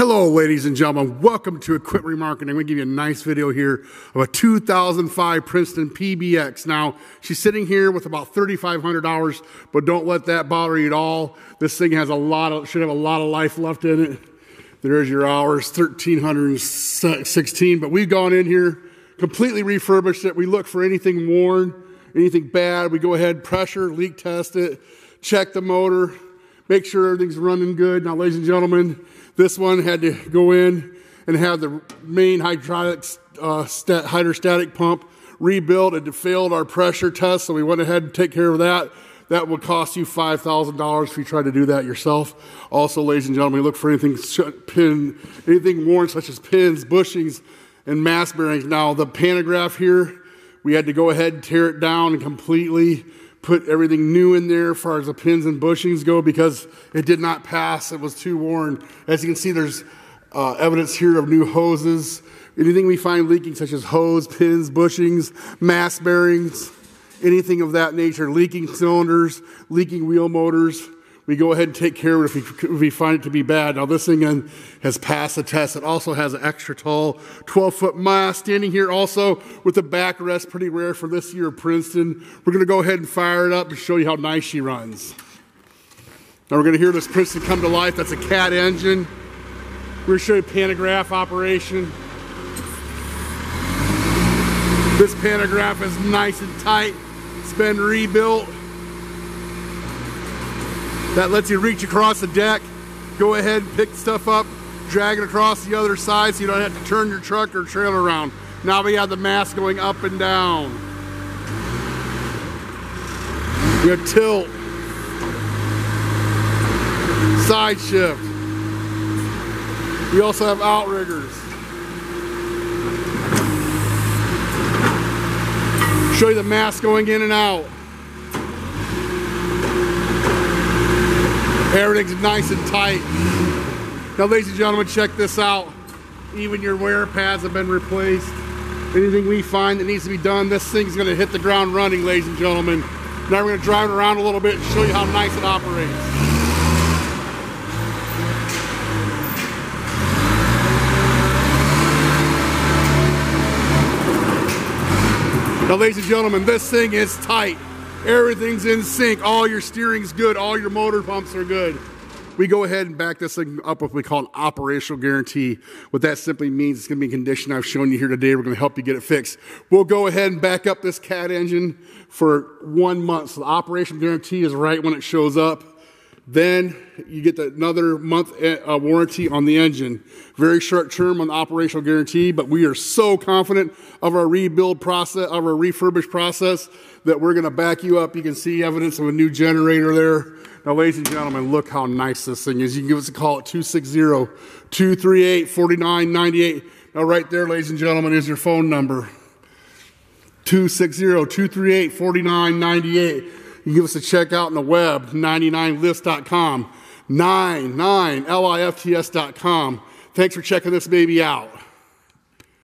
Hello, ladies and gentlemen. Welcome to Equipment Remarketing. I'm going to give you a nice video here of a 2005 Princeton PBX. Now, she's sitting here with about 3,500 hours, but don't let that bother you at all. This thing has a lot of, should have a lot of life left in it. There's your hours, 1,316. But we've gone in here, completely refurbished it. We look for anything worn, anything bad. We go ahead, pressure, leak test it, check the motor, make sure everything's running good. Now, ladies and gentlemen, this one had to go in and have the main hydraulic uh, stat, hydrostatic pump rebuilt. It failed our pressure test, so we went ahead and take care of that. That would cost you $5,000 if you try to do that yourself. Also, ladies and gentlemen, look for anything pin, anything worn such as pins, bushings, and mast bearings. Now, the pantograph here, we had to go ahead and tear it down completely put everything new in there as far as the pins and bushings go because it did not pass. It was too worn. As you can see, there's uh, evidence here of new hoses. Anything we find leaking, such as hose, pins, bushings, mast bearings, anything of that nature, leaking cylinders, leaking wheel motors, we go ahead and take care of it if we, if we find it to be bad. Now, this thing has passed the test. It also has an extra tall 12 foot mast standing here also with the backrest, pretty rare for this year Princeton. We're going to go ahead and fire it up and show you how nice she runs. Now, we're going to hear this Princeton come to life. That's a CAT engine. We're going to show you pantograph operation. This pantograph is nice and tight. It's been rebuilt. That lets you reach across the deck, go ahead and pick stuff up, drag it across the other side so you don't have to turn your truck or trailer around. Now we have the mast going up and down. We have tilt, side shift. We also have outriggers. Show you the mast going in and out. Everything's nice and tight. Now, ladies and gentlemen, check this out. Even your wear pads have been replaced. Anything we find that needs to be done, this thing's gonna hit the ground running, ladies and gentlemen. Now we're gonna drive it around a little bit and show you how nice it operates. Now, ladies and gentlemen, this thing is tight. Everything's in sync. All your steering's good. All your motor pumps are good. We go ahead and back this thing up with what we call an operational guarantee. What that simply means, it's going to be a condition I've shown you here today. We're going to help you get it fixed. We'll go ahead and back up this CAT engine for one month. So the operational guarantee is right when it shows up. Then you get another month uh, warranty on the engine. Very short term on the operational guarantee, but we are so confident of our rebuild process, of our refurbish process, that we're going to back you up. You can see evidence of a new generator there. Now, ladies and gentlemen, look how nice this thing is. You can give us a call at 260-238-4998. Now, right there, ladies and gentlemen, is your phone number. 260-238-4998. You give us a check out on the web, 99lifts.com, 99lifts.com. Thanks for checking this baby out.